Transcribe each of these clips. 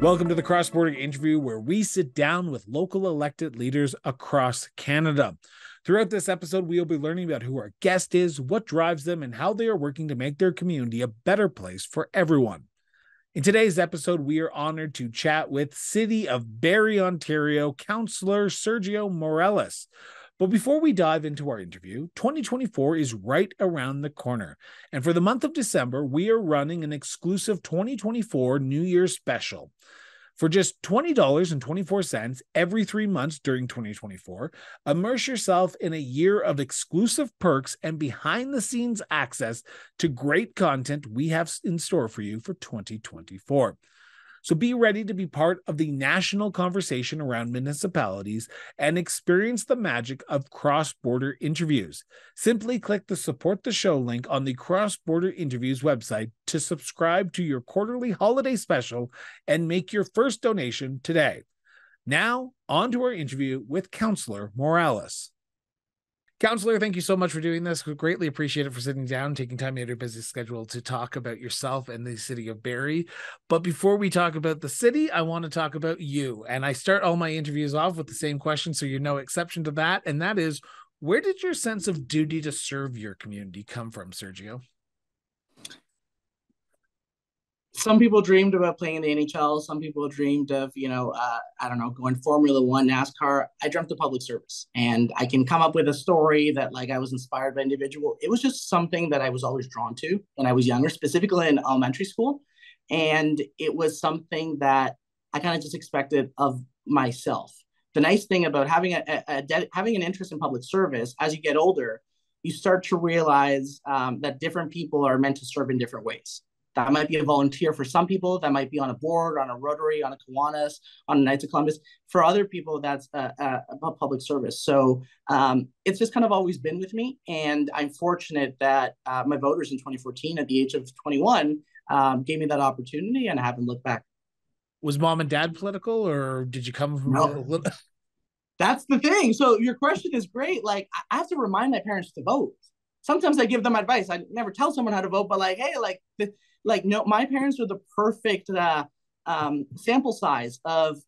Welcome to the Cross Border Interview, where we sit down with local elected leaders across Canada. Throughout this episode, we will be learning about who our guest is, what drives them, and how they are working to make their community a better place for everyone. In today's episode, we are honored to chat with City of Barrie, Ontario Councillor Sergio Morales. But before we dive into our interview, 2024 is right around the corner. And for the month of December, we are running an exclusive 2024 New Year's special. For just $20.24 every three months during 2024, immerse yourself in a year of exclusive perks and behind the scenes access to great content we have in store for you for 2024. So be ready to be part of the national conversation around municipalities and experience the magic of cross border interviews. Simply click the support the show link on the Cross Border Interviews website to subscribe to your quarterly holiday special and make your first donation today. Now, on to our interview with Councillor Morales. Councillor, thank you so much for doing this. We greatly appreciate it for sitting down, taking time out of your busy schedule to talk about yourself and the city of Barrie. But before we talk about the city, I want to talk about you. And I start all my interviews off with the same question, so you're no exception to that. And that is, where did your sense of duty to serve your community come from, Sergio? Some people dreamed about playing in the NHL. Some people dreamed of, you know, uh, I don't know, going Formula One, NASCAR. I dreamt of public service, and I can come up with a story that like I was inspired by individual. It was just something that I was always drawn to when I was younger, specifically in elementary school, and it was something that I kind of just expected of myself. The nice thing about having a, a, a de- having an interest in public service as you get older, you start to realize um, that different people are meant to serve in different ways that might be a volunteer for some people. That might be on a board, on a Rotary, on a Kiwanis, on a Knights of Columbus. For other people, that's a, a, a public service. So um, it's just kind of always been with me. And I'm fortunate that uh, my voters in 2014, at the age of 21, um, gave me that opportunity, and I haven't looked back. Was mom and dad political, or did you come from? No. Little... That's the thing. So your question is great. Like I have to remind my parents to vote. Sometimes I give them advice. I never tell someone how to vote, but like, hey, like the, like no my parents are the perfect uh, um, sample size of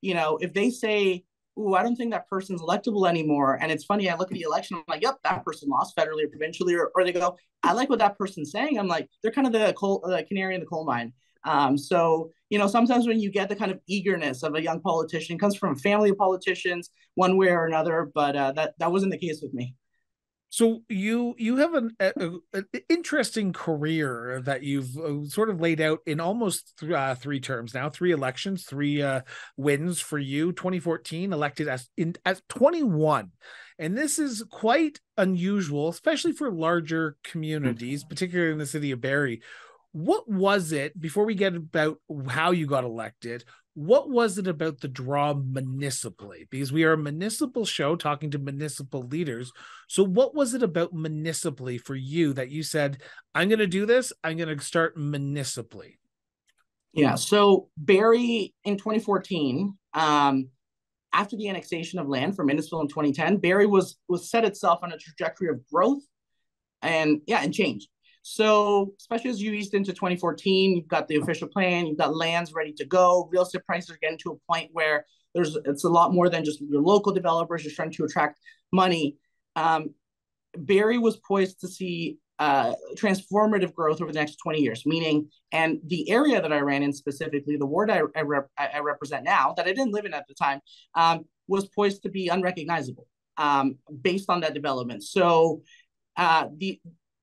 you know if they say Ooh, I don't think that person's electable anymore. And it's funny, I look at the election, I'm like, yep, that person lost federally or provincially. Or, or they go, I like what that person's saying. I'm like, they're kind of the coal, uh, canary in the coal mine. Um, so, you know, sometimes when you get the kind of eagerness of a young politician, comes from a family of politicians, one way or another, but uh, that, that wasn't the case with me. So you you have an, a, an interesting career that you've uh, sort of laid out in almost th- uh, three terms now, three elections, three uh, wins for you. 2014 elected as in as 21, and this is quite unusual, especially for larger communities, mm-hmm. particularly in the city of Barrie. What was it before we get about how you got elected? What was it about the draw municipally? Because we are a municipal show talking to municipal leaders. So, what was it about municipally for you that you said, I'm going to do this, I'm going to start municipally? Yeah. So, Barrie in 2014, um, after the annexation of land from Innisfil in 2010, Barrie was was set itself on a trajectory of growth and yeah, and change. So, especially as you eased into 2014, you've got the official plan, you've got lands ready to go. Real estate prices are getting to a point where there's it's a lot more than just your local developers. You're trying to attract money. Um, Barrie was poised to see uh, transformative growth over the next 20 years, meaning, and the area that I ran in specifically, the ward I, I, rep, I represent now, that I didn't live in at the time, um, was poised to be unrecognizable um, based on that development. So uh, the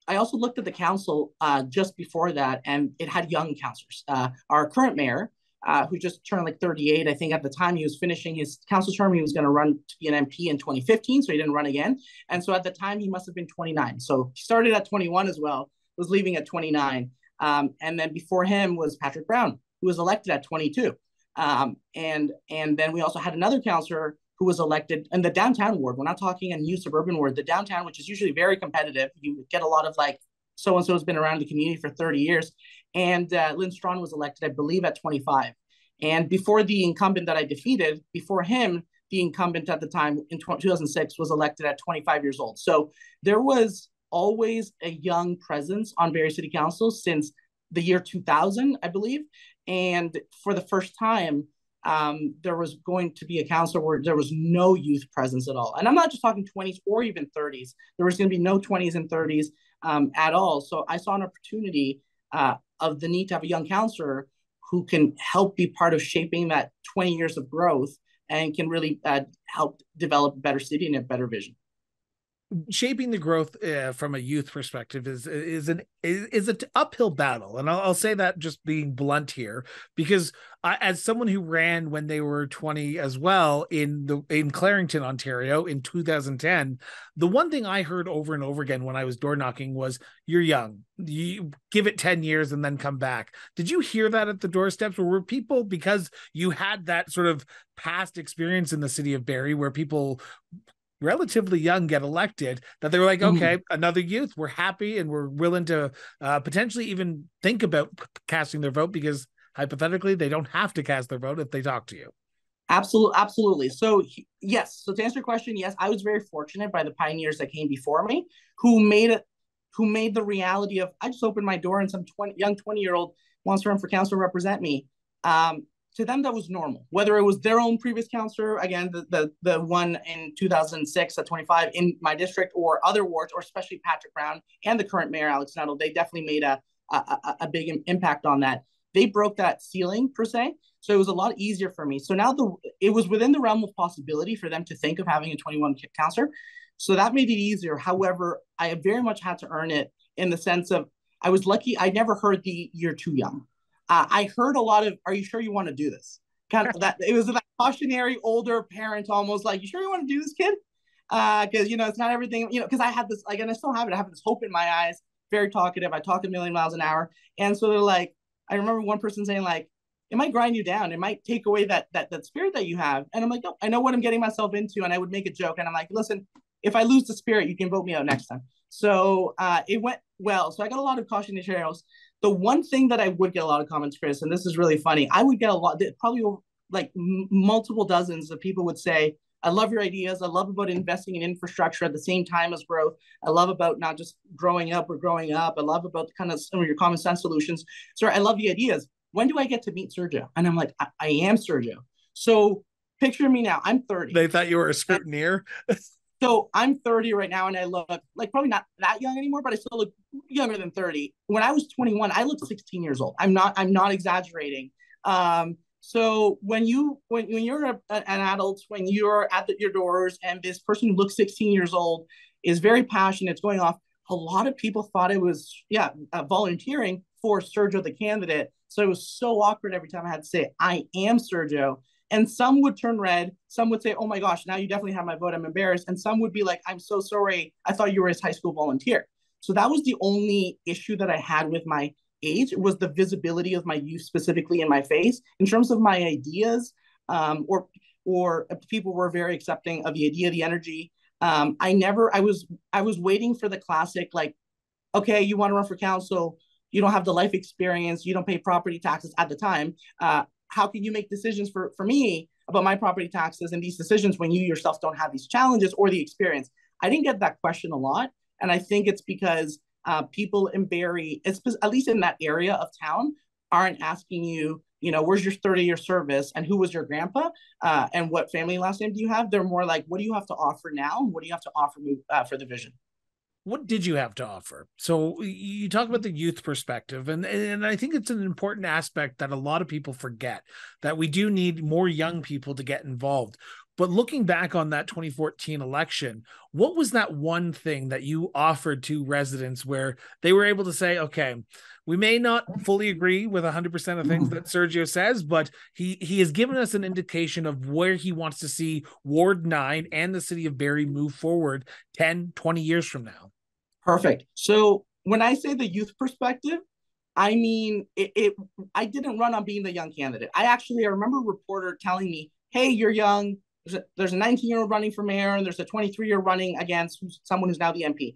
I also looked at the council uh, just before that, and it had young councilors. Uh, our current mayor, uh, who just turned like 38, I think at the time he was finishing his council term, he was going to run to be an MP in 2015, so he didn't run again. And so at the time, he must have been 29. So he started at 21 as well, was leaving at 29. Um, and then before him was Patrick Brown, who was elected at 22. Um, and and then we also had another councilor who was elected in the downtown ward. We're not talking a new suburban ward, the downtown, which is usually very competitive. You get a lot of like, so and so has been around the community for 30 years. And uh, Lynn Strachan was elected, I believe, at 25. And before the incumbent that I defeated, before him, the incumbent at the time in 2006 was elected at 25 years old. So there was always a young presence on Barrie City Council since the year 2000, I believe. And for the first time, um, there was going to be a council where there was no youth presence at all. And I'm not just talking 20s or even 30s. There was going to be no 20s and 30s um, at all. So I saw an opportunity uh, of the need to have a young counselor who can help be part of shaping that 20 years of growth and can really uh, help develop a better city and a better vision shaping the growth uh, from a youth perspective is is an is, is an uphill battle. And I'll, I'll, say that just being blunt here because I, as someone who ran when they were 20 as well in the in Clarington Ontario in 2010 the one thing I heard over and over again when I was door knocking was you're young. You give it 10 years and then come back. Did you hear that at the doorsteps or were people because you had that sort of past experience in the city of Barrie where people relatively young get elected that they were like mm-hmm. okay mm-hmm. another youth we're happy and we're willing to uh, potentially even think about casting their vote because hypothetically they don't have to cast their vote if they talk to you absolutely absolutely so yes so to answer your question yes i was very fortunate by the pioneers that came before me who made it who made the reality of i just opened my door and some 20 young 20 year old wants to run for council represent me um, to them that was normal. Whether it was their own previous counselor again the the, the one in 2006 at 25 in my district or other wards or especially patrick brown and the current mayor alex Nuttall, they definitely made a, a, a big impact on that. They broke that ceiling per se so it was a lot easier for me. So now the it was within the realm of possibility for them to think of having a 21 counselor. So that made it easier. However i very much had to earn it in the sense of i was lucky i never heard the you're too young uh, I heard a lot of, "Are you sure you want to do this?" Kind of that. It was that cautionary older parent, almost like, "You sure you want to do this, kid?" Because uh, you know it's not everything. You know, because I had this, like, and I still have it. I have this hope in my eyes. Very talkative. I talk a million miles an hour, and so they're like, I remember one person saying like, "It might grind you down. It might take away that that that spirit that you have." And I'm like, "No, I know what I'm getting myself into." And I would make a joke, and I'm like, "Listen, if I lose the spirit, you can vote me out next time." So uh, it went well. So I got a lot of cautionary tales. The one thing that I would get a lot of comments, Chris, and this is really funny, I would get a lot, probably like multiple dozens of people would say, I love your ideas. I love about investing in infrastructure at the same time as growth. I love about not just growing up or growing up. I love about the kind of some of your common sense solutions. So I love the ideas. When do I get to meet Sergio? And I'm like, I, I am Sergio. So picture me now. I'm 30. They thought you were a scrutineer. So I'm 30 right now, and I look like probably not that young anymore, but I still look younger than 30. When I was 21, I looked 16 years old. I'm not. I'm not exaggerating. Um, so when you when when you're a, an adult, when you're at the, your doors, and this person who looks 16 years old is very passionate, it's going off. A lot of people thought it was yeah uh, volunteering for Sergio the candidate. So it was so awkward every time I had to say I am Sergio and some would turn red. Some would say, oh my gosh, now you definitely have my vote. I'm embarrassed. And some would be like, I'm so sorry. I thought you were a high school volunteer. So that was the only issue that I had with my age was the visibility of my youth specifically in my face in terms of my ideas um, or or people were very accepting of the idea the energy um, i never i was i was waiting for the classic like okay you want to run for council you don't have the life experience you don't pay property taxes at the time uh, how can you make decisions for, for me about my property taxes and these decisions when you yourself don't have these challenges or the experience? I didn't get that question a lot. And I think it's because uh, people in Barrie, at least in that area of town, aren't asking you, you know, where's your 30 year service and who was your grandpa uh, and what family last name do you have? They're more like, what do you have to offer now? What do you have to offer me uh, for the vision? What did you have to offer? So you talk about the youth perspective, and and I think it's an important aspect that a lot of people forget that we do need more young people to get involved. But looking back on that 2014 election, what was that one thing that you offered to residents where they were able to say, okay, we may not fully agree with 100% of things mm. that Sergio says, but he he has given us an indication of where he wants to see Ward 9 and the city of Barrie move forward 10, 20 years from now. Perfect. So when I say the youth perspective, I mean it, it I didn't run on being the young candidate. I actually I remember a reporter telling me, "Hey, you're young. There's a, there's a 19 year old running for mayor, and there's a 23 year running against someone who's now the MP."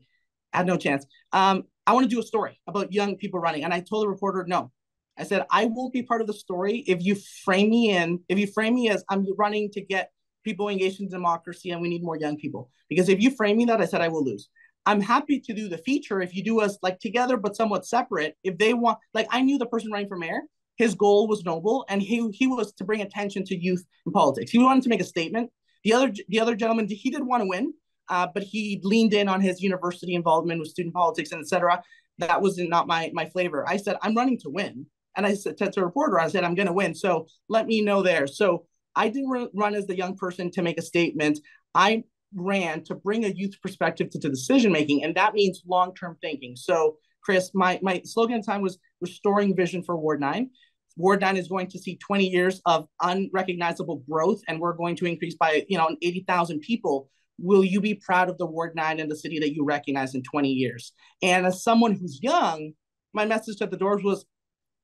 I had no chance. Um, I want to do a story about young people running, and I told the reporter, "No." I said, "I won't be part of the story if you frame me in. If you frame me as I'm running to get people engaged in democracy, and we need more young people. Because if you frame me that, I said I will lose." I'm happy to do the feature if you do us like together but somewhat separate. If they want, like I knew the person running for mayor, his goal was noble, and he he was to bring attention to youth in politics. He wanted to make a statement. The other the other gentleman, he did want to win, uh, but he leaned in on his university involvement with student politics and etc. That was not my my flavor. I said I'm running to win, and I said to, a reporter, I said I'm going to win. So let me know there. So I didn't run as the young person to make a statement. I ran to bring a youth perspective to, to decision making, and that means long term thinking. So, Chris, my my slogan time was restoring vision for Ward Nine. Ward Nine is going to see 20 years of unrecognizable growth, and we're going to increase by you know 80,000 people. Will you be proud of the Ward Nine and the city that you recognize in 20 years? And as someone who's young, my message to the doors was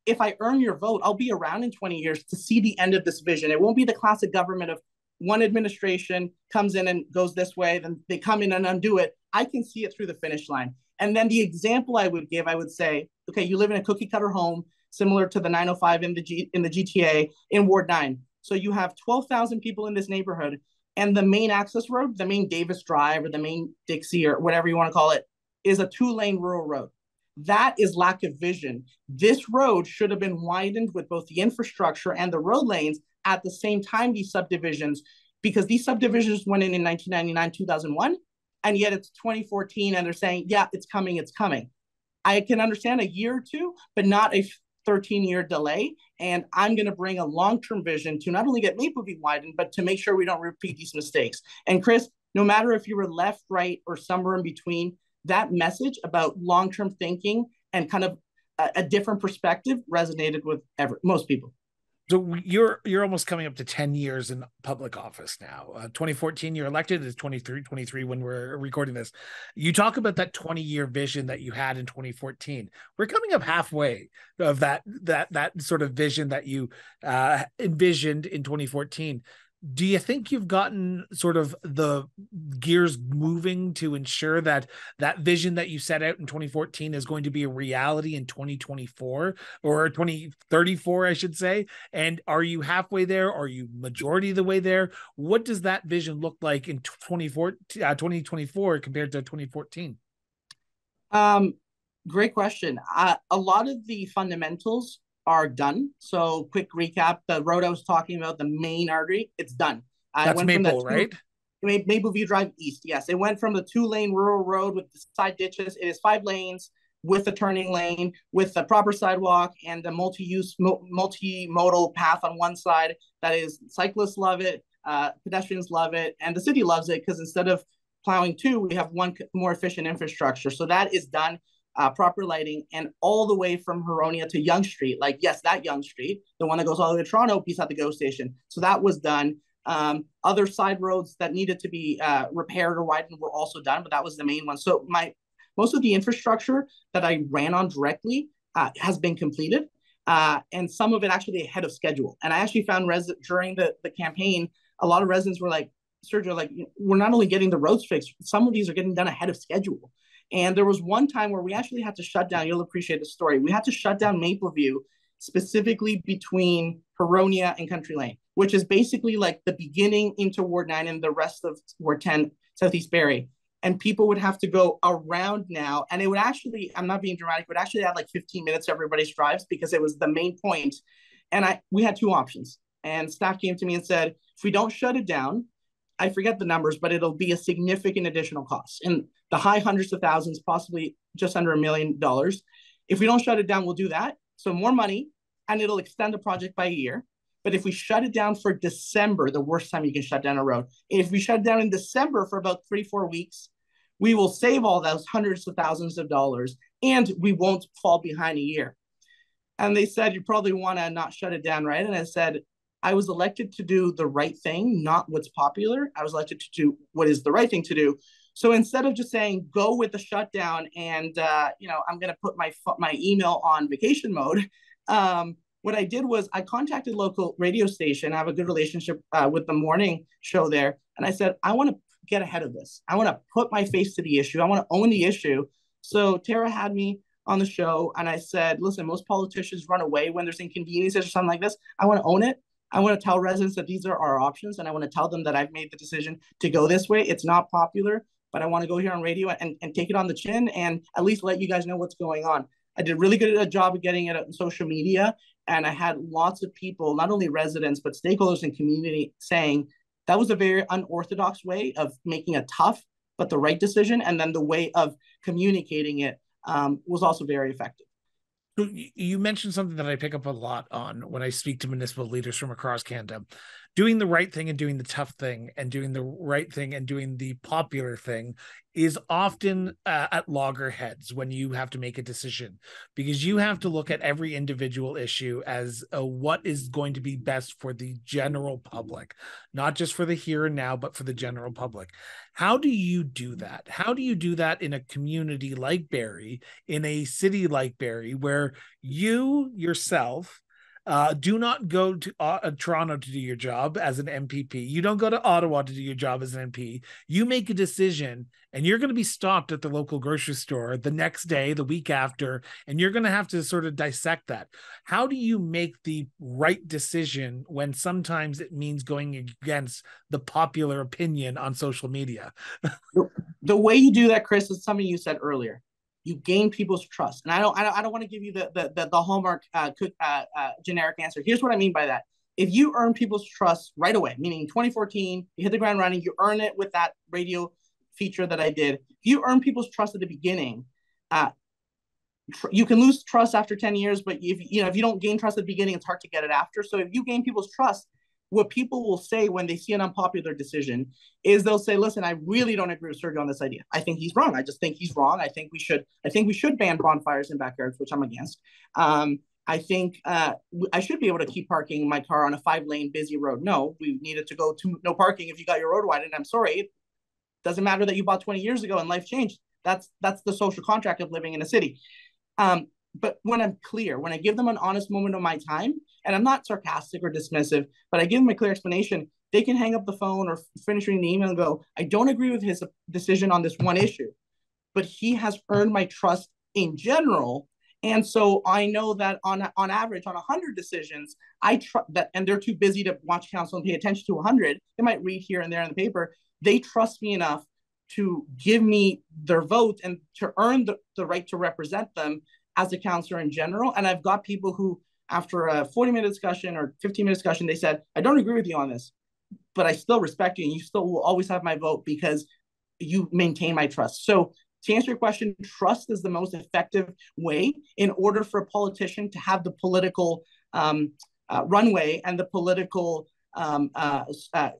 if I earn your vote, I'll be around in 20 years to see the end of this vision. It won't be the classic government of one administration comes in and goes this way, then they come in and undo it. I can see it through the finish line. And then the example I would give, I would say, okay, you live in a cookie cutter home, similar to the 905 in the G, in the GTA in Ward 9. So you have 12,000 people in this neighborhood, and the main access road, the main Davis Drive or the main Dixie or whatever you want to call it, is a two-lane rural road. That is lack of vision. This road should have been widened with both the infrastructure and the road lanes at the same time these subdivisions because these subdivisions went in in 1999 2001 and yet it's 2014 and they're saying yeah it's coming it's coming. I can understand a year or two but not a 13 year delay and i'm going to bring a long-term vision to not only get mapleview widened but to make sure we don't repeat these mistakes. And chris no matter if you were left right or somewhere in between that message about long-term thinking and kind of a, a different perspective resonated with ever, most people so you're you're almost coming up to 10 years in public office now. Uh, 2014 you're elected. Is 23 23 when we're recording this. You talk about that 20 year vision that you had in 2014 we're coming up halfway of that that that sort of vision that you uh, envisioned in 2014 do you think you've gotten sort of the gears moving to ensure that that vision that you set out in 2014 is going to be a reality in 2024 or 2034 i should say? And are you halfway there? Are you majority of the way there? What does that vision look like in 24 uh, 2024 compared to 2014 um great question. Uh, a lot of the fundamentals are done. So, quick recap: the road I was talking about, the main artery, it's done. That's I went Maple, from right? Mapleview Drive East. Yes, it went from the two-lane rural road with the side ditches. It is five lanes with a turning lane, with a proper sidewalk, and a multi-use, multi-modal path on one side. That is, cyclists love it, uh, pedestrians love it, and the city loves it because instead of plowing two, we have one more efficient infrastructure. So that is done uh, proper lighting, and all the way from Huronia to Yonge Street. Like, yes, that Yonge Street, the one that goes all the way to Toronto, piece at the GO station. So that was done. Um, other side roads that needed to be uh, repaired or widened were also done, but that was the main one. So my most of the infrastructure that I ran on directly uh, has been completed, uh, and some of it actually ahead of schedule. And I actually found res- during the, the campaign, a lot of residents were like, Sergio, like we're not only getting the roads fixed, some of these are getting done ahead of schedule. And there was one time where we actually had to shut down, you'll appreciate the story. We had to shut down Mapleview specifically between Huronia and Country Lane, which is basically like the beginning into Ward 9 and the rest of Ward 10, Southeast Barrie. And people would have to go around now. And it would actually, I'm not being dramatic, would actually add like 15 minutes to everybody's drives because it was the main point. And I we had two options. And staff came to me and said, if we don't shut it down, I forget the numbers, but it'll be a significant additional cost. And the high hundreds of thousands, possibly just under a million dollars. If we don't shut it down, we'll do that. So more money, and it'll extend the project by a year. But if we shut it down for December, the worst time you can shut down a road, if we shut down in December for about three, four weeks, we will save all those hundreds of thousands of dollars and we won't fall behind a year. And they said, You probably want to not shut it down, right? And I said, I was elected to do the right thing, not what's popular. I was elected to do what is the right thing to do. So instead of just saying go with the shutdown and uh, you know I'm going to put my my email on vacation mode, um, what I did was I contacted local radio station. I have a good relationship uh, with the morning show there, and I said I want to get ahead of this. I want to put my face to the issue. I want to own the issue. So Tara had me on the show, and I said, listen, most politicians run away when there's inconveniences or something like this. I want to own it. I want to tell residents that these are our options, and I want to tell them that I've made the decision to go this way. It's not popular, but I want to go here on radio and, and take it on the chin and at least let you guys know what's going on. I did really good a job of getting it on social media. And I had lots of people, not only residents, but stakeholders and community saying that was a very unorthodox way of making a tough but the right decision. And then the way of communicating it um, was also very effective. You mentioned something that I pick up a lot on when I speak to municipal leaders from across Canada. Doing the right thing and doing the tough thing and doing the right thing and doing the popular thing is often uh, at loggerheads when you have to make a decision because you have to look at every individual issue as uh, what is going to be best for the general public not just for the here and now but for the general public. How do you do that? How do you do that in a community like Barrie, in a city like Barrie, where you yourself uh, do not go to uh, Toronto to do your job as an MPP. You don't go to Ottawa to do your job as an MP. You make a decision and you're going to be stopped at the local grocery store the next day, the week after, and you're going to have to sort of dissect that. How do you make the right decision when sometimes it means going against the popular opinion on social media? the way you do that, Chris, is something you said earlier you gain people's trust. And I don't, I don't, I don't want to give you the the the, the hallmark uh, uh, uh, generic answer. Here's what I mean by that. If you earn people's trust right away, meaning 2014, you hit the ground running, you earn it with that radio feature that I did. If you earn people's trust at the beginning, uh, tr- you can lose trust after 10 years, but if you know if you don't gain trust at the beginning, it's hard to get it after. So if you gain people's trust, what people will say when they see an unpopular decision is they'll say, "Listen, I really don't agree with Sergio on this idea. I think he's wrong. I just think he's wrong. I think we should. I think we should ban bonfires in backyards, which I'm against. Um, I think uh, I should be able to keep parking my car on a five-lane busy road. No, we needed to go to no parking if you got your road widened. I'm sorry, it doesn't matter that you bought 20 years ago and life changed. That's that's the social contract of living in a city. Um, but when I'm clear, when I give them an honest moment of my time, and I'm not sarcastic or dismissive, but I give them a clear explanation, they can hang up the phone or finish reading the email and go, I don't agree with his decision on this one issue, but he has earned my trust in general. And so I know that on on average, on 100 decisions, I trust that, and they're too busy to watch council and pay attention to 100. They might read here and there in the paper. They trust me enough to give me their vote and to earn the, the right to represent them as a counselor in general. And I've got people who, after a 40 minute discussion or 15 minute discussion, they said, I don't agree with you on this, but I still respect you and you still will always have my vote because you maintain my trust. So to answer your question, trust is the most effective way in order for a politician to have the political um, uh, runway and the political um, uh, uh,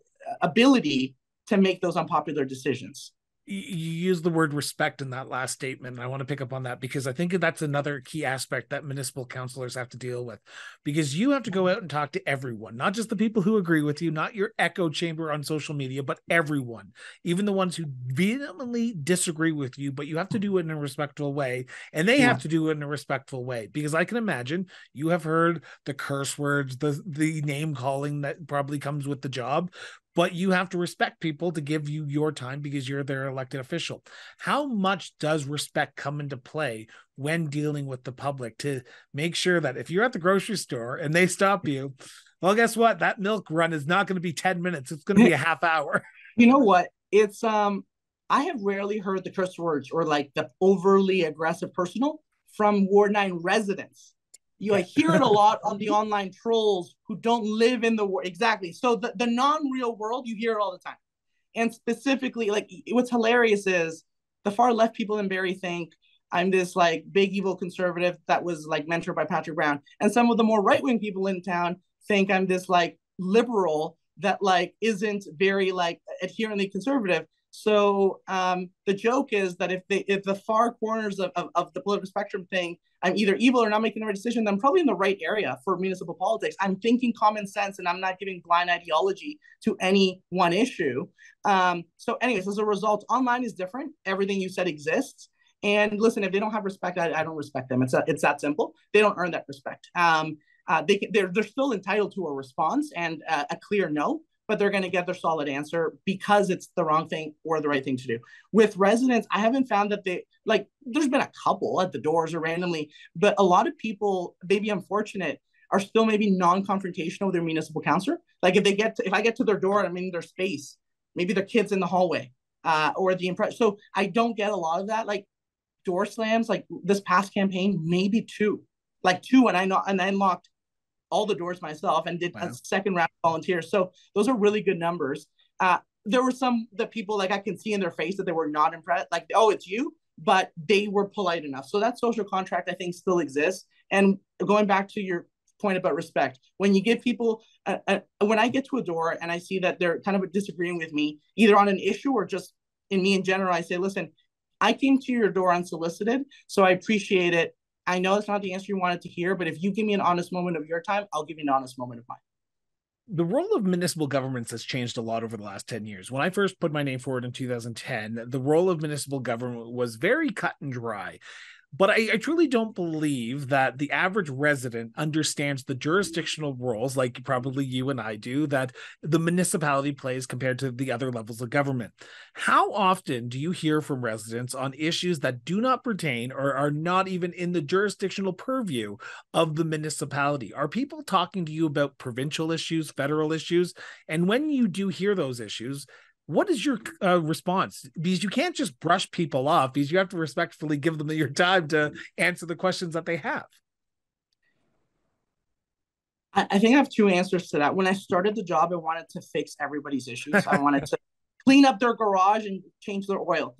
ability to make those unpopular decisions you use the word respect in that last statement. I want to pick up on that because I think that's another key aspect that municipal councilors have to deal with because you have to go out and talk to everyone, not just the people who agree with you, not your echo chamber on social media, but everyone, even the ones who vehemently disagree with you, but you have to do it in a respectful way and they yeah. have to do it in a respectful way because I can imagine you have heard the curse words, the the name calling that probably comes with the job, but you have to respect people to give you your time because you're their elected official. How much does respect come into play when dealing with the public to make sure that if you're at the grocery store and they stop you, well, guess what? That milk run is not going to be 10 minutes, it's going to be a half hour. You know what? It's, um, I have rarely heard the curse words or like the overly aggressive personal from Ward 9 residents you hear it a lot on the online trolls who don't live in the world exactly. So the, the non-real world you hear it all the time. And specifically like what's hilarious is the far left people in barrie think i'm this like big evil conservative that was like mentored by patrick brown. And some of the more right-wing people in town think i'm this like liberal that like isn't very like adherently conservative. So um, the joke is that if they if the far corners of, of, of, the political spectrum think I'm either evil or not making the right decision, then I'm probably in the right area for municipal politics. I'm thinking common sense and I'm not giving blind ideology to any one issue. Um, so, anyways, as a result, online is different. Everything you said exists. And listen, if they don't have respect, I, I don't respect them. It's a, it's that simple. They don't earn that respect. Um, uh, they they're they're still entitled to a response and uh, a clear no but they're going to get their solid answer because it's the wrong thing or the right thing to do. With residents, I haven't found that they like there's been a couple at the doors or randomly, but a lot of people, maybe unfortunate, are still maybe non-confrontational with their municipal councilor. Like if they get to, if I get to their door I'm in their space, maybe their kids in the hallway. uh, or the impression. So I don't get a lot of that. Like door slams, like this past campaign, maybe two, like two, and I know and I unlocked all the doors myself and did wow. a second round of volunteers. So those are really good numbers. Uh, there were some that people like I can see in their face that they were not impressed, like, oh, it's you, but they were polite enough. So that social contract I think still exists. And going back to your point about respect, when you give people, a, a, when I get to a door and I see that they're kind of disagreeing with me, either on an issue or just in me in general, I say, listen, I came to your door unsolicited, so I appreciate it. I know it's not the answer you wanted to hear, but if you give me an honest moment of your time, I'll give you an honest moment of mine the role of municipal governments has changed a lot over the last 10 years. When I first put my name forward in 2010, the role of municipal government was very cut and dry. But I, I, truly don't believe that the average resident understands the jurisdictional roles, like probably you and I do, that the municipality plays compared to the other levels of government. How often do you hear from residents on issues that do not pertain or are not even in the jurisdictional purview of the municipality? Are people talking to you about provincial issues, federal issues? And when you do hear those issues, what is your uh, response? Because you can't just brush people off because you have to respectfully give them your time to answer the questions that they have. I, think i have two answers to that. When i started the job i wanted to fix everybody's issues. I wanted to clean up their garage and change their oil.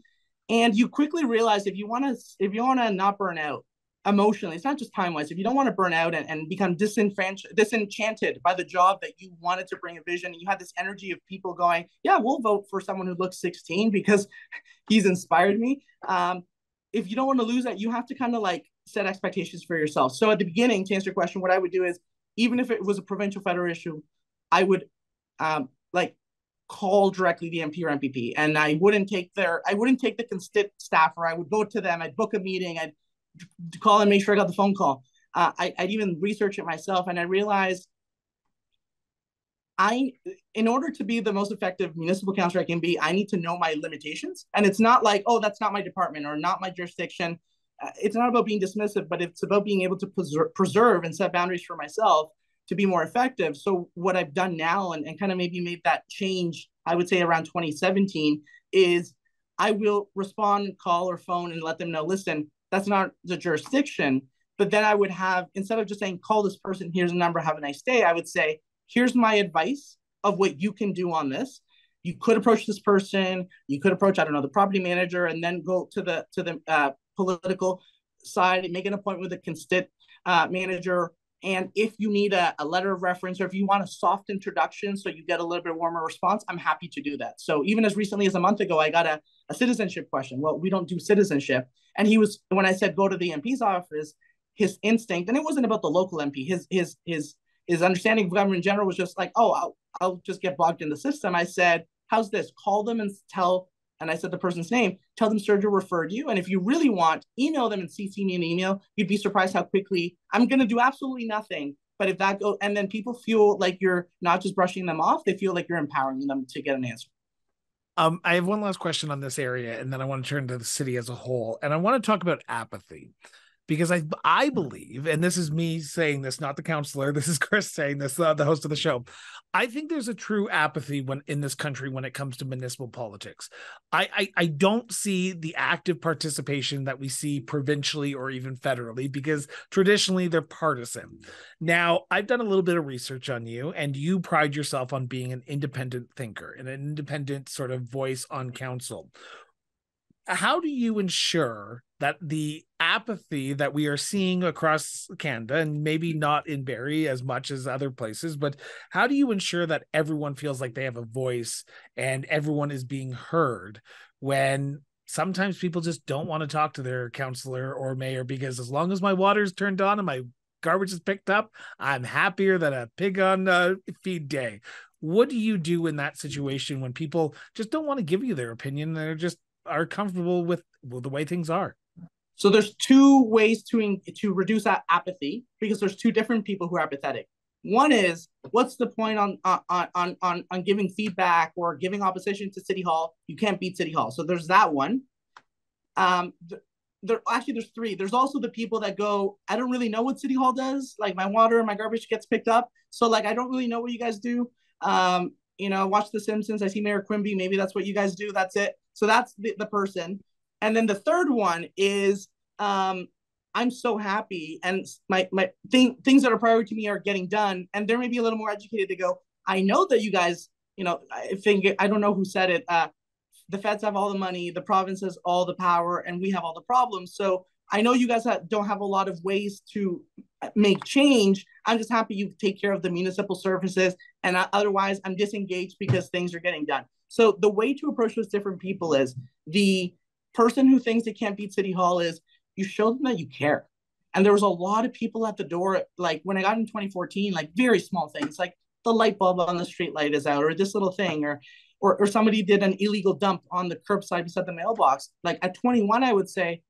And you quickly realize if you want to if you want to not burn out emotionally it's not just time wise if you don't want to burn out and, and become disenfranchised disenchanted by the job that you wanted to bring a vision and you had this energy of people going yeah we'll vote for someone who looks 16 because he's inspired me. Um, if you don't want to lose that you have to kind of like set expectations for yourself. So at the beginning to answer your question what i would do is even if it was a provincial federal issue i would um, like call directly the mp or mpp and i wouldn't take their i wouldn't take the constit staffer. I would go to them i'd book a meeting i'd call and make sure I got the phone call. Uh, I, I'd even research it myself, and I realized I, in order to be the most effective municipal councilor I can be, I need to know my limitations. And it's not like, oh, that's not my department or not my jurisdiction. Uh, it's not about being dismissive, but it's about being able to preserve, preserve and set boundaries for myself to be more effective. So what I've done now and, and kind of maybe made that change, I would say around 2017, is I will respond, call or phone and let them know, listen, that's not the jurisdiction. But then I would have, instead of just saying, call this person, here's a number, have a nice day, I would say, here's my advice of what you can do on this. You could approach this person, you could approach, I don't know, the property manager, and then go to the to the uh, political side and make an appointment with the constit uh, manager. And if you need a, a letter of reference or if you want a soft introduction so you get a little bit warmer response, I'm happy to do that. So even as recently as a month ago, I got a, a citizenship question. Well, we don't do citizenship. And he was when I said go to the MP's office, his instinct, and it wasn't about the local MP. His his his his understanding of government in general was just like, oh, I'll I'll just get bogged in the system. I said, how's this? Call them and tell. And I said the person's name. Tell them Sergio referred you. And if you really want, email them and CC me an email. You'd be surprised how quickly I'm going to do absolutely nothing. But if that go, and then people feel like you're not just brushing them off, they feel like you're empowering them to get an answer. Um, I have one last question on this area, and then I want to turn to the city as a whole, and I want to talk about apathy because I I believe, and this is me saying this, not the counselor. This is Chris saying this, uh, the host of the show. I think there's a true apathy when in this country when it comes to municipal politics. I, I I don't see the active participation that we see provincially or even federally because traditionally they're partisan. Now I've done a little bit of research on you, and you pride yourself on being an independent thinker and an independent sort of voice on council how do you ensure that the apathy that we are seeing across Canada and maybe not in Barrie as much as other places, but how do you ensure that everyone feels like they have a voice and everyone is being heard when sometimes people just don't want to talk to their counselor or mayor because as long as my water is turned on and my garbage is picked up, I'm happier than a pig on uh, feed day. What do you do in that situation when people just don't want to give you their opinion? They're just are comfortable with, with the way things are. So there's two ways to to reduce that apathy because there's two different people who are apathetic. One is what's the point on on on on on giving feedback or giving opposition to City Hall? You can't beat City Hall. So there's that one. Um, there actually there's three. There's also the people that go, I don't really know what City Hall does. Like my water and my garbage gets picked up, so like I don't really know what you guys do. Um, You know, watch The Simpsons. I see Mayor Quimby. Maybe that's what you guys do. That's it. So that's the, the person. And then the third one is um, I'm so happy, and my my thing things that are priority to me are getting done, and they're maybe a little more educated to go. I know that you guys, you know, I think I don't know who said it. Uh, the feds have all the money, the province has all the power, and we have all the problems. So I know you guys don't have a lot of ways to make change. I'm just happy you take care of the municipal services, and uh, otherwise, I'm disengaged because things are getting done. So the way to approach those different people is the person who thinks they can't beat City Hall is you show them that you care. And there was a lot of people at the door, like when I got in 2014, like very small things, like the light bulb on the street light is out, or this little thing, or or, or somebody did an illegal dump on the curbside beside the mailbox. Like at 21, I would say,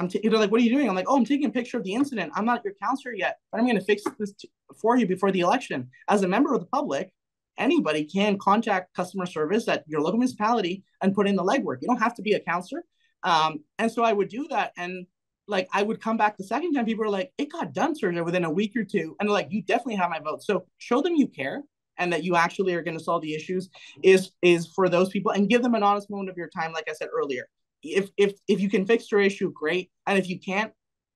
I'm t- they're like, what are you doing? I'm like, oh, I'm taking a picture of the incident. I'm not your counselor yet, but I'm going to fix this t- for you before the election. As a member of the public, anybody can contact customer service at your local municipality and put in the legwork. You don't have to be a counselor. Um, and so I would do that. And like I would come back the second time, people are like, it got done, Sergio, within a week or two. And like, you definitely have my vote. So show them you care and that you actually are going to solve the issues is is for those people and give them an honest moment of your time, like I said earlier. If if if you can fix your issue, great. And if you can't,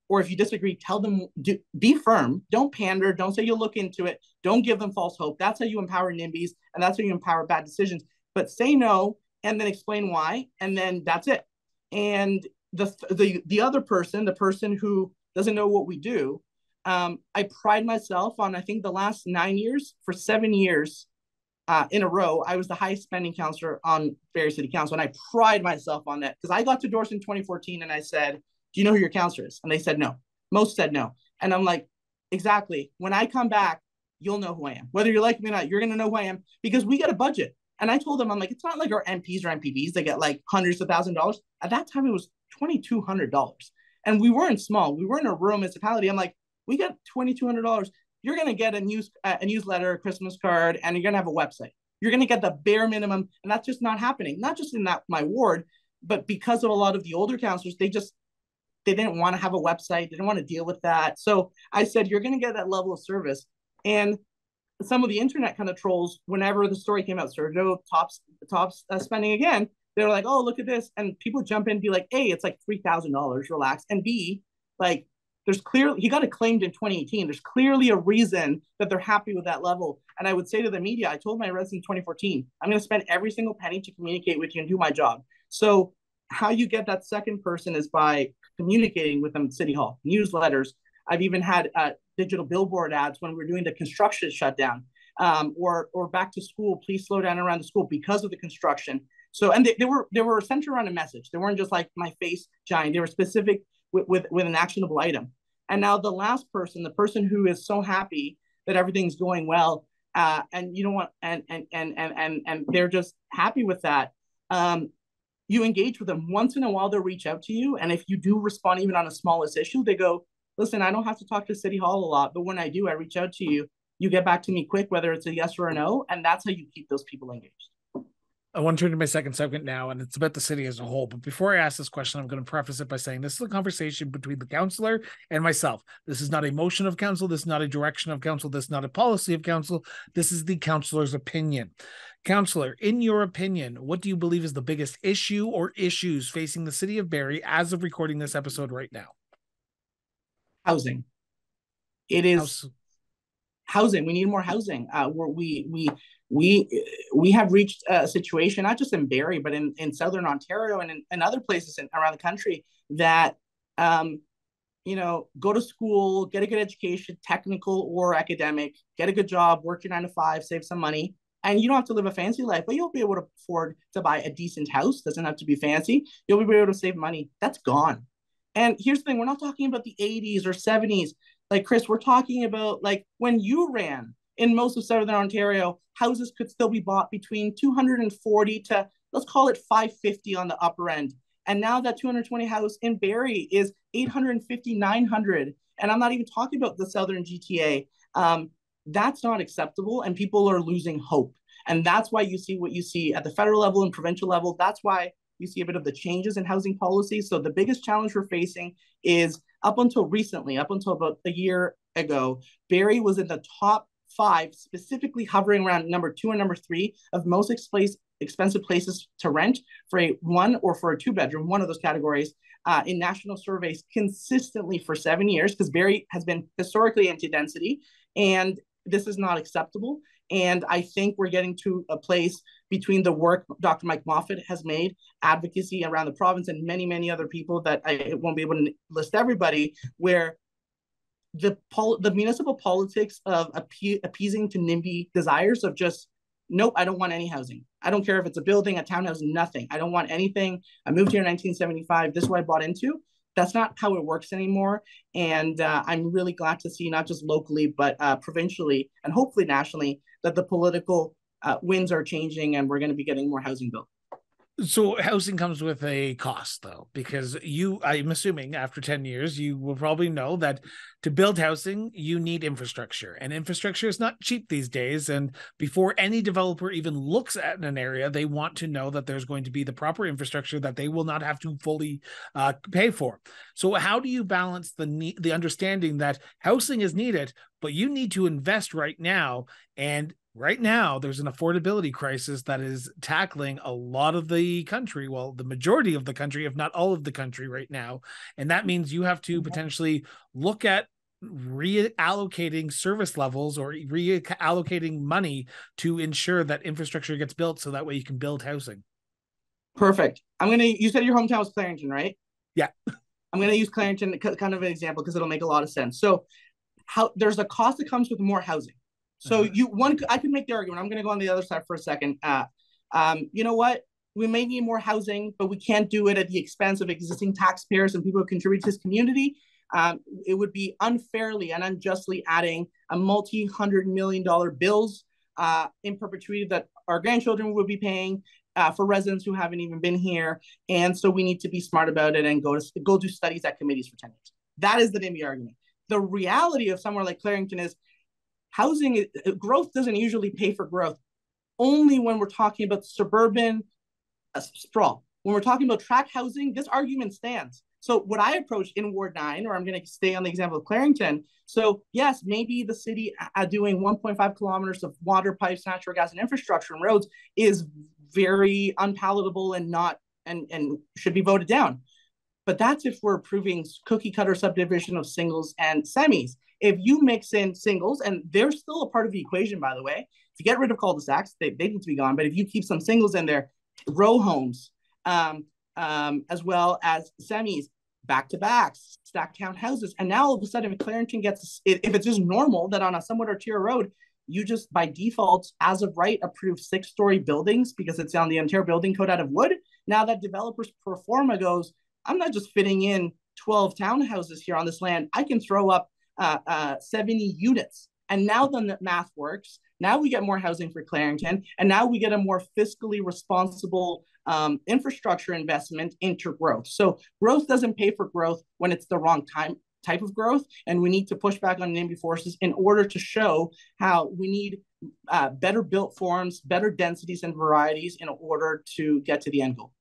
or if you disagree, tell them do, be firm. Don't pander. Don't say you'll look into it. Don't give them false hope. That's how you empower NIMBYs, and that's how you empower bad decisions. But say no and then explain why, and then that's it and the the the other person, the person who doesn't know what we do, um, I pride myself on. I think the last nine years, for seven years uh, in a row, I was the highest spending counselor on Barrie City Council, and I pride myself on that because I got to Dorset in 2014, and I said, "Do you know who your counselor is?" And they said no. Most said no, and I'm like, exactly. When I come back, you'll know who I am. Whether you like me or not, you're gonna know who I am because we got a budget. And I told them, I'm like, it's not like our MPs or MPPs, they get like hundreds of thousand dollars. At that time, it was $2,200. And we weren't small. We were in a rural municipality. I'm like, we got $2,200. You're going to get a news, a newsletter, a Christmas card, and you're going to have a website. You're going to get the bare minimum. And that's just not happening. Not just in that my ward, but because of a lot of the older counselors, they just, they didn't want to have a website. They didn't want to deal with that. So I said, you're going to get that level of service. And some of the internet kind of trolls, whenever the story came out, Sergio tops tops uh, spending again, they're like, oh, look at this. And people jump in and be like, A, it's like $3,000, relax. And B, like, there's clearly, he got it claimed in 2018. There's clearly a reason that they're happy with that level. And I would say to the media, I told my residents in 2014, I'm going to spend every single penny to communicate with you and do my job. So, how you get that second person is by communicating with them at City Hall, newsletters. I've even had uh, digital billboard ads when we were doing the construction shutdown. Um, or or back to school, please slow down around the school because of the construction. So and they, they were they were centered around a message. They weren't just like my face giant. They were specific with, with, with an actionable item. And now the last person, the person who is so happy that everything's going well, uh, and you don't want and and and and and and they're just happy with that. Um, you engage with them once in a while. They'll reach out to you, and if you do respond even on the smallest issue, they go, listen, I don't have to talk to City Hall a lot, but when I do, I reach out to you. You get back to me quick, whether it's a yes or a no, and that's how you keep those people engaged. I want to turn to my second segment now, and it's about the city as a whole. But before I ask this question, I'm going to preface it by saying this is a conversation between the counselor and myself. This is not a motion of council. This is not a direction of council. This is not a policy of council. This is the counselor's opinion. Counselor, in your opinion, what do you believe is the biggest issue or issues facing the city of Barrie as of recording this episode right now? housing. It is House. housing. We need more housing. Uh, where we we we we have reached a situation not just in Barrie but in, in southern Ontario and in, in other places in, around the country that um, you know go to school, get a good education, technical or academic, get a good job, work your nine to five, save some money, and you don't have to live a fancy life, but you'll be able to afford to buy a decent house. Doesn't have to be fancy. You'll be able to save money. That's gone. And here's the thing we're not talking about the 80s or 70s. Like, Chris, we're talking about like when you ran in most of Southern Ontario, houses could still be bought between 240 to let's call it 550 on the upper end. And now that 220 house in Barrie is 850, 900. And I'm not even talking about the Southern GTA. Um, that's not acceptable. And people are losing hope. And that's why you see what you see at the federal level and provincial level. That's why you see a bit of the changes in housing policy. So the biggest challenge we're facing is up until recently, up until about a year ago, Barrie was in the top five, specifically hovering around number two and number three of most expensive places to rent for a one or for a two bedroom, one of those categories, uh, in national surveys consistently for seven years because Barrie has been historically anti density. And this is not acceptable. And I think we're getting to a place between the work Dr. Mike Moffatt has made, advocacy around the province, and many, many other people that I won't be able to list everybody, where the pol- the municipal politics of appe- appeasing to NIMBY desires of just nope, I don't want any housing. I don't care if it's a building, a townhouse, nothing. I don't want anything. I moved here in 1975. This is what I bought into. That's not how it works anymore. And uh, I'm really glad to see, not just locally, but uh, provincially and hopefully nationally, that the political uh, winds are changing and we're going to be getting more housing built. So housing comes with a cost though, because you I'm assuming after 10 years, you will probably know that to build housing, you need infrastructure. And infrastructure is not cheap these days. And before any developer even looks at an area, they want to know that there's going to be the proper infrastructure that they will not have to fully uh, pay for. So how do you balance the need, the understanding that housing is needed, but you need to invest right now and right now there's an affordability crisis that is tackling a lot of the country well the majority of the country if not all of the country right now and that means you have to mm-hmm. potentially look at reallocating service levels or reallocating money to ensure that infrastructure gets built so that way you can build housing. Perfect. I'm gonna you said your hometown was Clarington right? Yeah. I'm gonna use Clarington kind of an example because it'll make a lot of sense. So how there's a cost that comes with more housing so uh-huh. you one, I could make the argument. I'm going to go on the other side for a second. Uh, um, you know what? We may need more housing, but we can't do it at the expense of existing taxpayers and people who contribute to this community. Um, it would be unfairly and unjustly adding a multi-hundred million dollar bills uh, in perpetuity that our grandchildren would be paying uh, for residents who haven't even been here. And so we need to be smart about it and go to go do studies at committees for 10 years. That is the NIMBY argument. The reality of somewhere like Clarington is housing uh, growth doesn't usually pay for growth. Only when we're talking about suburban uh, sprawl. When we're talking about track housing this argument stands. So what i approach in ward 9 or i'm going to stay on the example of clarington so yes maybe the city uh, doing 1.5 kilometers of water pipes natural gas and infrastructure and roads is very unpalatable and not and and should be voted down. But that's if we're approving cookie cutter subdivision of singles and semis if you mix in singles, and they're still a part of the equation, by the way, to get rid of cul-de-sacs, they, they need to be gone. But if you keep some singles in there, row homes, um, um, as well as semis, back to backs, stacked townhouses, and now all of a sudden, if gets, if it's just normal that on a somewhat arterial road, you just by default, as of right, approve six-story buildings because it's on the Ontario Building Code out of wood. Now that developers pro forma goes, I'm not just fitting in 12 townhouses here on this land. I can throw up uh, uh, 70 units. And now the math works. Now we get more housing for Clarington, and now we get a more fiscally responsible um, infrastructure investment into growth. So growth doesn't pay for growth when it's the wrong time type of growth, and we need to push back on NIMBY forces in order to show how we need uh, better built forms, better densities and varieties in order to get to the end goal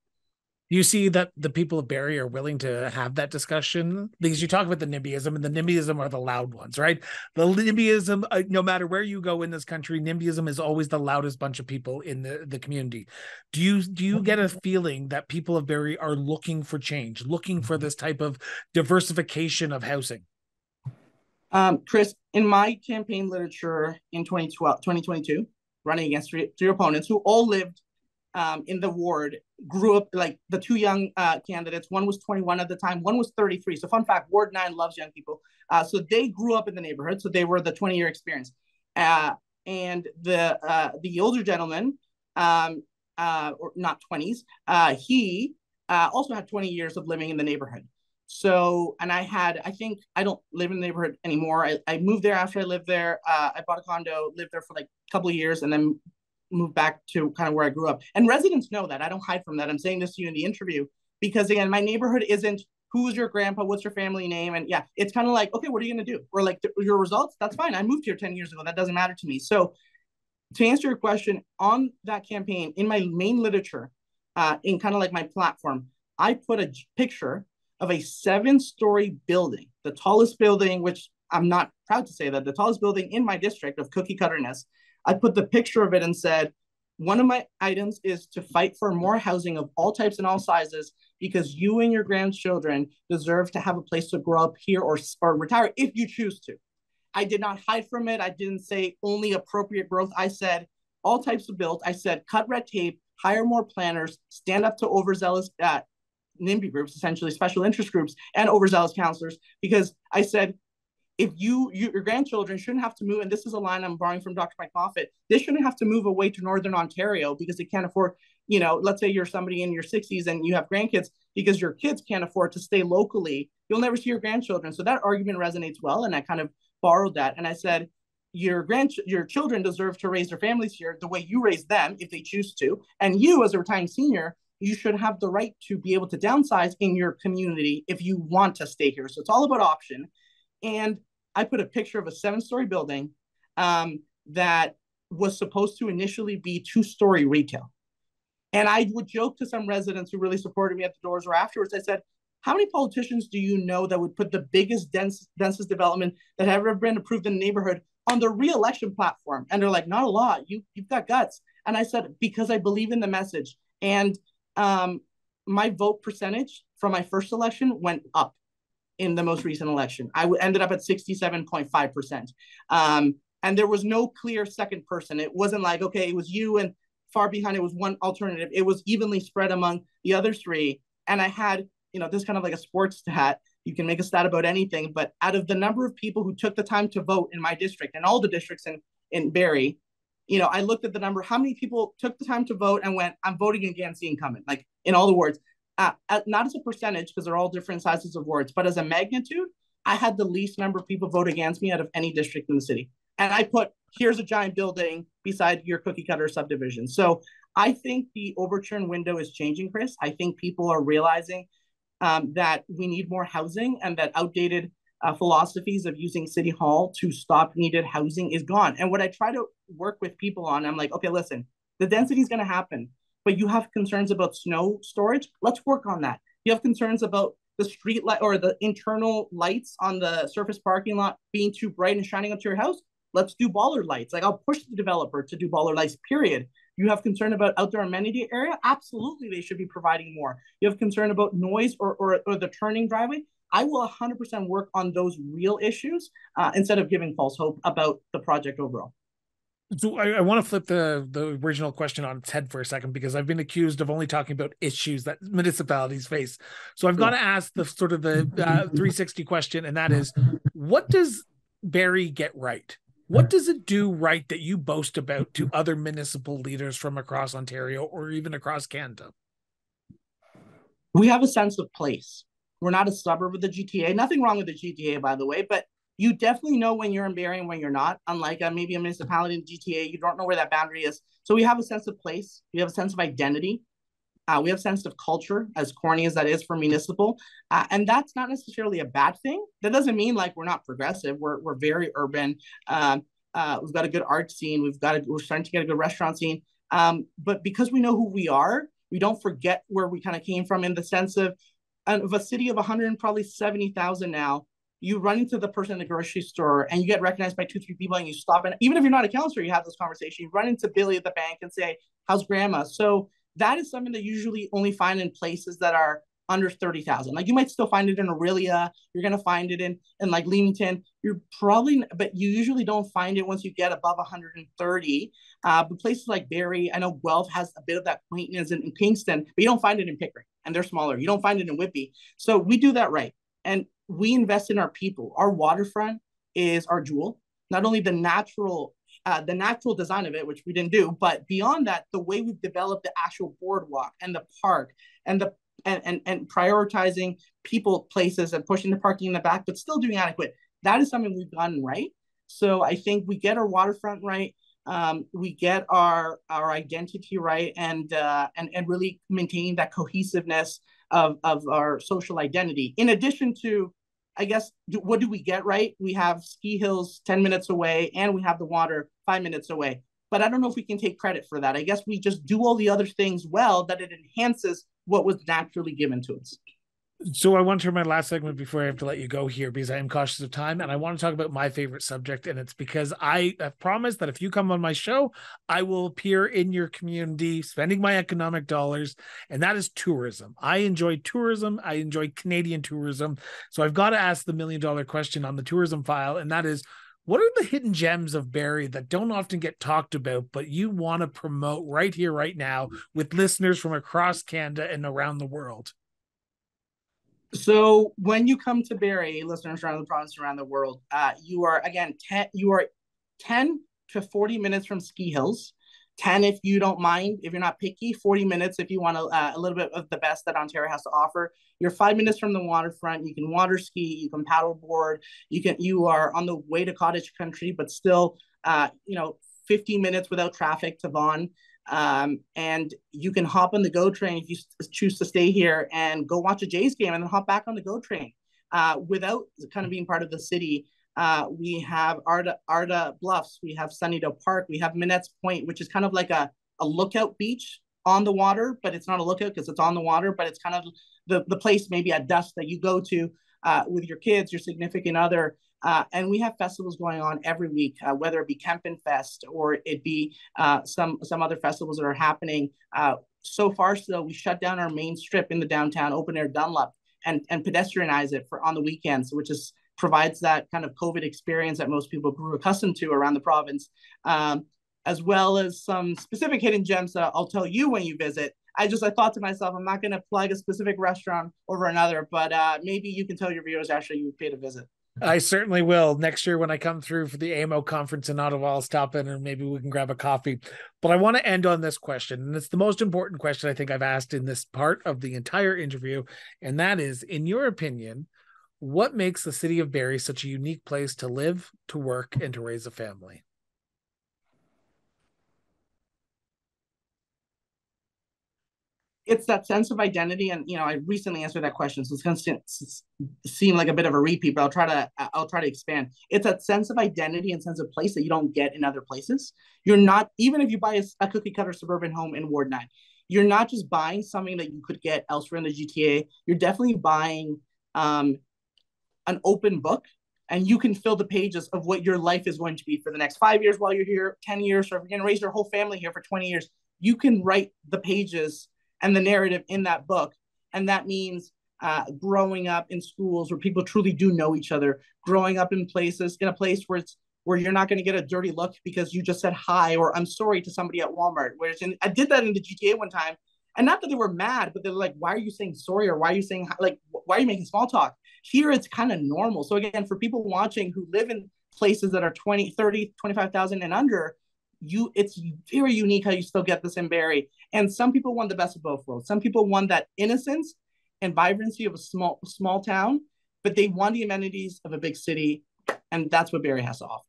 you see that the people of Barrie are willing to have that discussion? Because you talk about the NIMBYism, and the NIMBYism are the loud ones, right? The NIMBYism, uh, no matter where you go in this country, NIMBYism is always the loudest bunch of people in the, the community. Do you do you get a feeling that people of Barrie are looking for change, looking for this type of diversification of housing? Um, Chris, in my campaign literature in 2012, 2022, running against three, three opponents who all lived um, in the ward grew up like the two young uh, candidates. One was 21 at the time, one was 33. So, fun fact Ward 9 loves young people. Uh, so, they grew up in the neighborhood. So, they were the 20 year experience. Uh, and the uh, the older gentleman, um, uh, or not 20s, uh, he also had 20 years of living in the neighborhood. So, and I had, I think I don't live in the neighborhood anymore. I, I moved there after I lived there. I bought a condo, lived there for like a couple of years, and then move back to kind of where I grew up. And residents know that. I don't hide from that. I'm saying this to you in the interview because again, my neighborhood isn't who's your grandpa, what's your family name, and yeah, it's kind of like okay, what are you gonna do? Or like your results, that's fine. I moved here ten years ago. That doesn't matter to me. So to answer your question on that campaign, in my main literature, uh, in kind of like my platform, I put a picture of a seven-story building, the tallest building, which I'm not proud to say that the tallest building in my district of cookie cutterness, I put the picture of it and said, one of my items is to fight for more housing of all types and all sizes because you and your grandchildren deserve to have a place to grow up here or, or retire if you choose to. I did not hide from it. I didn't say only appropriate growth. I said all types of build. I said cut red tape, hire more planners, stand up to overzealous uh, NIMBY groups, essentially special interest groups, and overzealous counselors, because I said if you, you, your grandchildren shouldn't have to move, and this is a line I'm borrowing from Dr. Mike Moffatt, they shouldn't have to move away to Northern Ontario because they can't afford, you know, let's say you're somebody in your 60s and you have grandkids because your kids can't afford to stay locally, you'll never see your grandchildren. So that argument resonates well. And I kind of borrowed that. And I said, your grand your children deserve to raise their families here the way you raise them if they choose to. And you as a retiring senior, you should have the right to be able to downsize in your community if you want to stay here. So it's all about option. And I put a picture of a seven story building um, that was supposed to initially be two story retail. And I would joke to some residents who really supported me at the doors or afterwards. I said, How many politicians do you know that would put the biggest, dense, densest development that have ever been approved in the neighborhood on the re-election platform? And they're like, Not a lot. You, you've got guts. And I said, Because I believe in the message. And um, my vote percentage from my first election went up in the most recent election. I ended up at 67.5%. Um, and there was no clear second person. It wasn't like, okay, it was you and far behind it was one alternative. It was evenly spread among the other three. And I had, you know, this kind of like a sports stat. You can make a stat about anything, but out of the number of people who took the time to vote in my district and all the districts in, in Barrie, you know, I looked at the number, how many people took the time to vote and went, I'm voting against the incumbent, like in all the words not as a percentage because they're all different sizes of wards, but as a magnitude, I had the least number of people vote against me out of any district in the city. And I put here's a giant building beside your cookie cutter subdivision. So I think the Overton window is changing, Chris. I think people are realizing um, that we need more housing and that outdated uh, philosophies of using city hall to stop needed housing is gone. And what I try to work with people on, I'm like, okay, listen, the density is going to happen but you have concerns about snow storage, let's work on that. You have concerns about the street light or the internal lights on the surface parking lot being too bright and shining up to your house. Let's do bollard lights. Like I'll push the developer to do bollard lights, period. You have concern about outdoor amenity area? Absolutely, they should be providing more. You have concern about noise or, or, or the turning driveway? I will 100% work on those real issues uh, instead of giving false hope about the project overall. So I, I, want to flip the the original question on its head for a second because I've been accused of only talking about issues that municipalities face. So I've got to ask the sort of the uh, 360 question, and that is, what does Barrie get right? What does it do right that you boast about to other municipal leaders from across Ontario or even across Canada? We have a sense of place. We're not a suburb of the GTA. Nothing wrong with the GTA, by the way, but you definitely know when you're in Barrie and when you're not. Unlike uh, maybe a municipality in GTA, you don't know where that boundary is. So we have a sense of place. We have a sense of identity. Uh, we have a sense of culture, as corny as that is for municipal, uh, and that's not necessarily a bad thing. That doesn't mean like we're not progressive. We're we're very urban. Um, uh, we've got a good art scene. We've got a, we're starting to get a good restaurant scene. Um, but because we know who we are, we don't forget where we kind of came from in the sense of of a city of 100 probably 70,000 now you run into the person in the grocery store and you get recognized by two, three people and you stop. And even if you're not a counselor, you have this conversation. You run into Billy at the bank and say, How's grandma? So that is something that you usually only find in places that are under 30,000. Like you might still find it in Orillia, You're going to find it in, in like Leamington. You're probably, but you usually don't find it once you get above 130. Uh, but places like Barrie, I know Guelph has a bit of that quaintness in, in Kingston, but you don't find it in Pickering and they're smaller. You don't find it in Whitby. So we do that right. And we invest in our people. Our waterfront is our jewel. Not only the natural uh, the natural design of it, which we didn't do, but beyond that, the way we've developed the actual boardwalk and the park and the and, and, and prioritizing people, places, and pushing the parking in the back, but still doing adequate. That is something we've gotten right. So I think we get our waterfront right. Um, we get our our identity right, and uh, and and really maintain that cohesiveness of of our social identity. In addition to I guess, do, what do we get right? We have ski hills 10 minutes away and we have the water five minutes away. But I don't know if we can take credit for that. I guess we just do all the other things well that it enhances what was naturally given to us. So I want to my last segment before I have to let you go here because I am cautious of time and I want to talk about my favorite subject and it's because I have promised that if you come on my show, I will appear in your community spending my economic dollars and that is tourism. I enjoy tourism. I enjoy Canadian tourism. So I've got to ask the million dollar question on the tourism file and that is what are the hidden gems of Barrie that don't often get talked about, but you want to promote right here, right now with listeners from across Canada and around the world? So when you come to Barrie, listeners around the province, around the world, uh, you are again ten. You are ten to forty minutes from ski hills. 10 if you don't mind if you're not picky 40 minutes if you want a, uh, a little bit of the best that ontario has to offer you're five minutes from the waterfront you can water ski you can paddle board you can you are on the way to cottage country but still uh, you know 15 minutes without traffic to vaughan um, and you can hop on the GO train if you choose to stay here and go watch a Jays game and then hop back on the GO train uh, without kind of being part of the city. Uh, we have Ardagh, Ardagh Bluffs, we have Sunnidale Park, we have Minet's Point, which is kind of like a, a lookout beach on the water, but it's not a lookout because it's on the water, but it's kind of the, the place maybe at dusk that you go to uh, with your kids, your significant other, uh, and we have festivals going on every week, uh, whether it be Kempenfest or it be uh, some some other festivals that are happening. Uh, so far, so we shut down our main strip in the downtown open air Dunlop and and pedestrianize it for on the weekends, which is provides that kind of COVID experience that most people grew accustomed to around the province, um, as well as some specific hidden gems that I'll tell you when you visit. I just I thought to myself, I'm not going to plug a specific restaurant over another, but uh, maybe you can tell your viewers actually you paid a visit. I certainly will next year when I come through for the AMO conference in Ottawa. I'll stop in and maybe we can grab a coffee. But I want to end on this question, and it's the most important question I think I've asked in this part of the entire interview, and that is, in your opinion, what makes the city of Barrie such a unique place to live, to work, and to raise a family? It's that sense of identity. And you know i recently answered that question so it's going to seem like a bit of a repeat but i'll try to i'll try to expand. It's that sense of identity and sense of place that you don't get in other places. You're not even if you buy a, a cookie cutter suburban home in ward 9 you're not just buying something that you could get elsewhere in the gta you're definitely buying um, an open book and you can fill the pages of what your life is going to be for the next five years while you're here 10 years or if you're going to raise your whole family here for 20 years. You can write the pages and the narrative in that book. And that means uh, growing up in schools where people truly do know each other, growing up in places, in a place where it's where you're not going to get a dirty look because you just said hi or I'm sorry to somebody at Walmart. Whereas in, I did that in the GTA one time, and not that they were mad, but they're like, "Why are you saying sorry?" or "Why are you saying like why are you making small talk?" Here it's kind of normal. So again, for people watching who live in places that are 20, 30, 25,000 and under, you it's very unique how you still get this in Barrie. And some people want the best of both worlds. Some people want that innocence and vibrancy of a small small town, but they want the amenities of a big city, and that's what Barrie has to offer.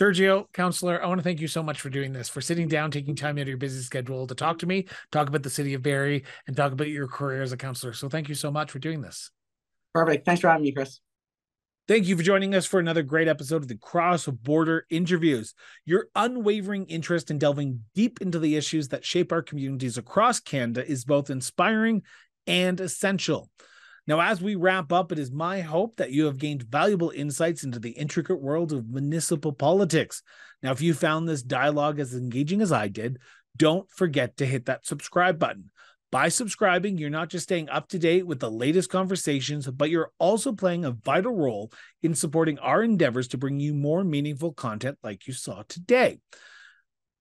Sergio, counselor, I want to thank you so much for doing this, for sitting down, taking time out of your busy schedule to talk to me, talk about the city of Barrie, and talk about your career as a counselor. So thank you so much for doing this. Perfect. Thanks for having me, Chris. Thank you for joining us for another great episode of the Cross Border Interviews. Your unwavering interest in delving deep into the issues that shape our communities across Canada is both inspiring and essential. Now, as we wrap up, it is my hope that you have gained valuable insights into the intricate world of municipal politics. Now, if you found this dialogue as engaging as I did, don't forget to hit that subscribe button. By subscribing, you're not just staying up to date with the latest conversations, but you're also playing a vital role in supporting our endeavors to bring you more meaningful content like you saw today.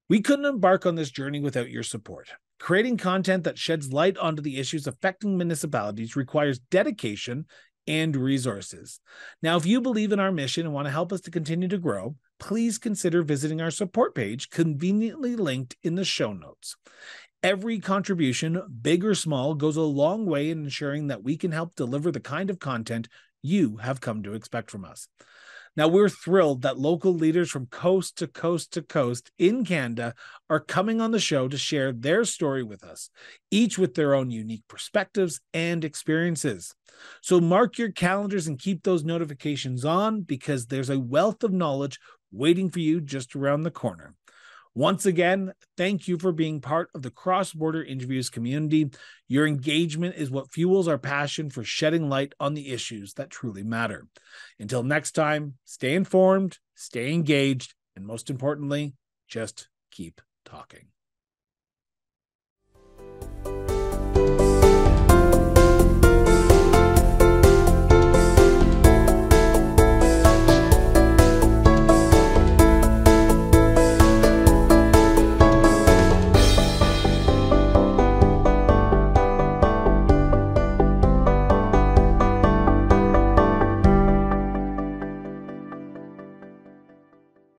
We couldn't embark on this journey without your support. Creating content that sheds light onto the issues affecting municipalities requires dedication and resources. Now, if you believe in our mission and want to help us to continue to grow, please consider visiting our support page, conveniently linked in the show notes. Every contribution, big or small, goes a long way in ensuring that we can help deliver the kind of content you have come to expect from us. Now, we're thrilled that local leaders from coast to coast to coast in Canada are coming on the show to share their story with us, each with their own unique perspectives and experiences. So, mark your calendars and keep those notifications on because there's a wealth of knowledge waiting for you just around the corner. Once again, thank you for being part of the Cross Border Interviews community. Your engagement is what fuels our passion for shedding light on the issues that truly matter. Until next time, stay informed, stay engaged, and most importantly, just keep talking.